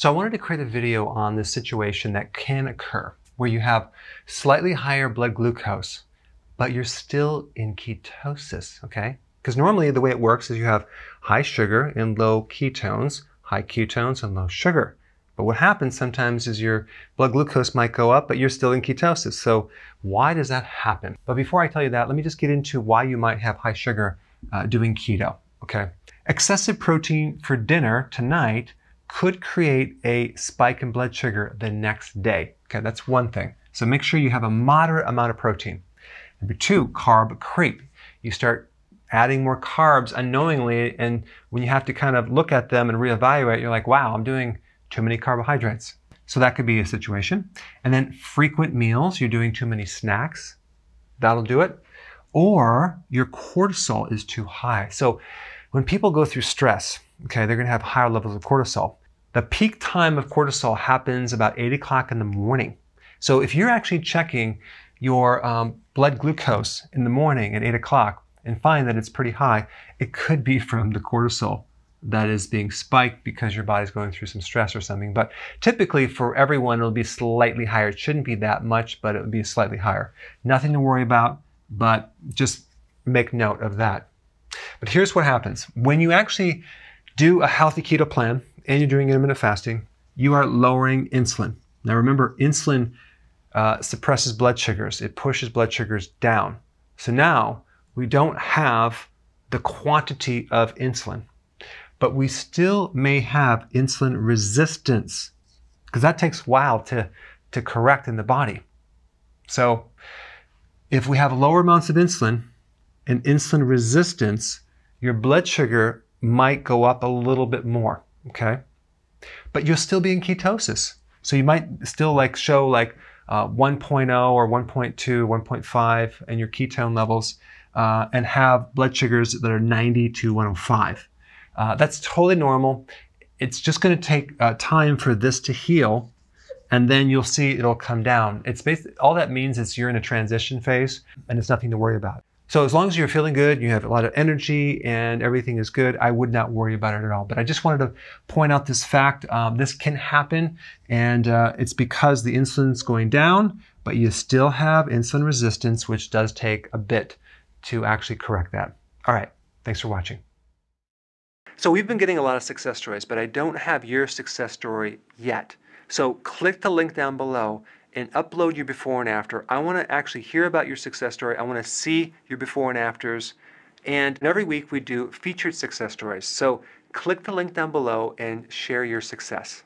So I wanted to create a video on this situation that can occur where you have slightly higher blood glucose, but you're still in ketosis, okay? Because normally the way it works is you have high sugar and low ketones, high ketones and low sugar. But what happens sometimes is your blood glucose might go up, but you're still in ketosis. So why does that happen? But before I tell you that, let me just get into why you might have high sugar uh, doing keto, okay? Excessive protein for dinner tonight could create a spike in blood sugar the next day. Okay, that's one thing. So make sure you have a moderate amount of protein. Number two, carb creep. You start adding more carbs unknowingly, and when you have to kind of look at them and reevaluate, you're like, wow, I'm doing too many carbohydrates. So that could be a situation. And then frequent meals, you're doing too many snacks. That'll do it. Or your cortisol is too high. So when people go through stress, okay, they're going to have higher levels of cortisol. The peak time of cortisol happens about 8 o'clock in the morning. So if you're actually checking your um, blood glucose in the morning at 8 o'clock and find that it's pretty high, it could be from the cortisol that is being spiked because your body's going through some stress or something. But typically for everyone, it'll be slightly higher. It shouldn't be that much, but it would be slightly higher. Nothing to worry about, but just make note of that. But here's what happens. When you actually do a healthy keto plan, and you're doing intermittent fasting, you are lowering insulin. Now remember, insulin uh, suppresses blood sugars. It pushes blood sugars down. So now we don't have the quantity of insulin, but we still may have insulin resistance because that takes a while to, to correct in the body. So if we have lower amounts of insulin and insulin resistance, your blood sugar might go up a little bit more okay? But you'll still be in ketosis. So you might still like show like uh, 1.0 or 1.2, 1.5 and your ketone levels uh, and have blood sugars that are 90 to 105. Uh, that's totally normal. It's just going to take uh, time for this to heal and then you'll see it'll come down. It's basically, all that means is you're in a transition phase and it's nothing to worry about. So as long as you're feeling good, you have a lot of energy and everything is good, I would not worry about it at all. But I just wanted to point out this fact. Um, this can happen and uh, it's because the insulin's going down, but you still have insulin resistance, which does take a bit to actually correct that. All right, thanks for watching. So we've been getting a lot of success stories, but I don't have your success story yet. So click the link down below and upload your before and after. I want to actually hear about your success story. I want to see your before and afters. And every week we do featured success stories. So click the link down below and share your success.